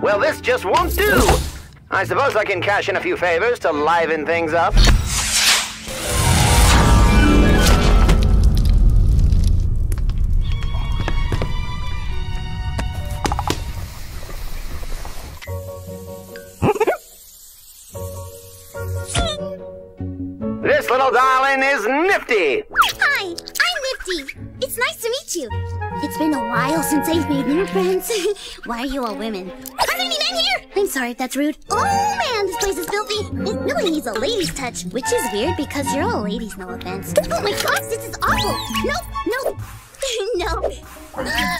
Well, this just won't do. I suppose I can cash in a few favors to liven things up. This little darling is nifty. Hi, I'm Nifty. It's nice to meet you. It's been a while since I've made new friends. Why are you all women? Are there any men here? I'm sorry if that's rude. Oh man, this place is filthy. It really needs a lady's touch, which is weird because you're all ladies, no offense. Oh my gosh, this is awful. No, no, no.